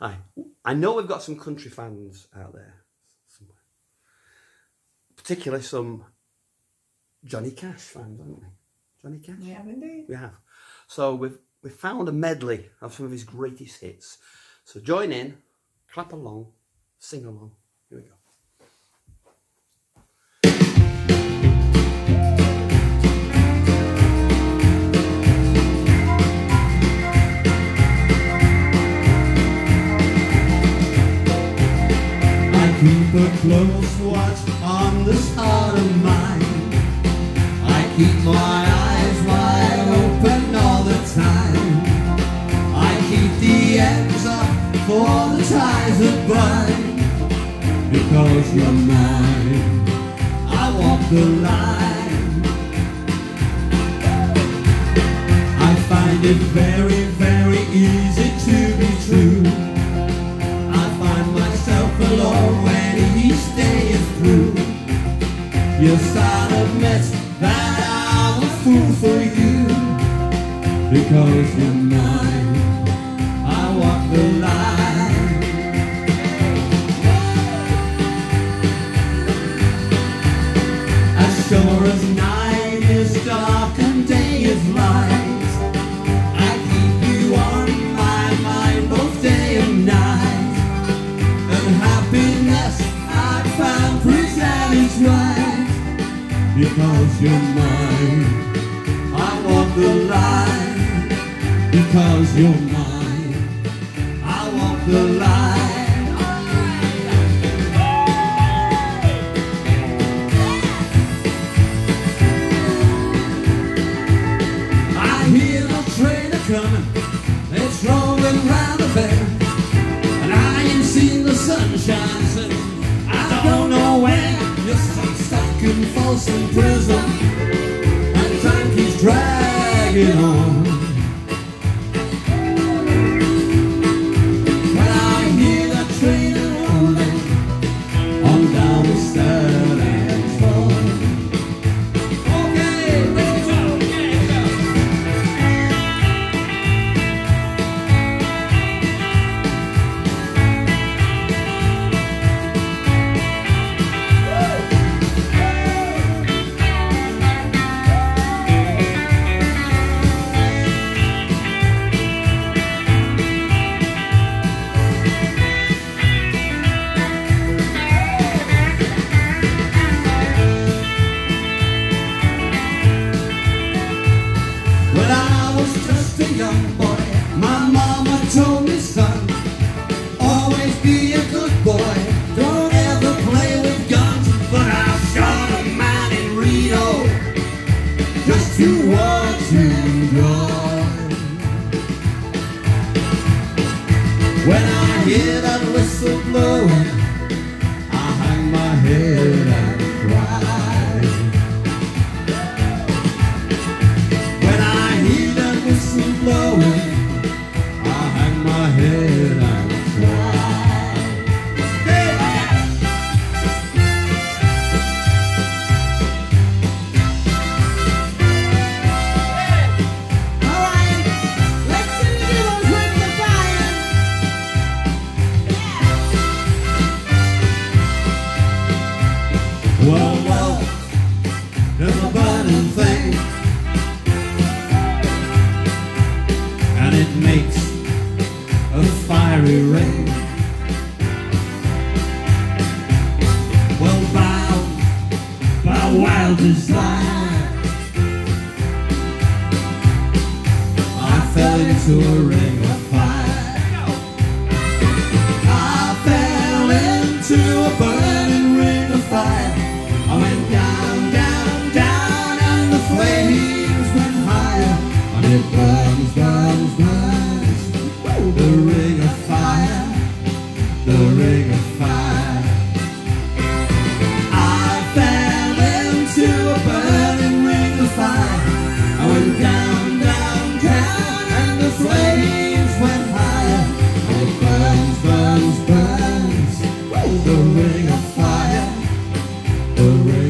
Hi. I know we've got some country fans out there, somewhere. particularly some Johnny Cash fans, haven't we? Johnny Cash. We have indeed. We have. So we've we found a medley of some of his greatest hits. So join in, clap along, sing along. Close watch on this heart of mine. I keep my eyes wide open all the time. I keep the ends up for the ties that bind. Because you're mine, I walk the line. I find it very, very easy to be true. I find myself alone You start a mess that I'm a fool for you. Because you're mine, I walk the line. As sure as night is dark and day is light. I keep you on my mind both day and night. And happiness I found present is right. Because you're mine, I walk the line. Because you're mine, I walk the line. I hear the train coming, in Folsom Prison, and time keeps dragging on. When I hear that whistle blowing, wild desire, I fell into a ring of fire. away.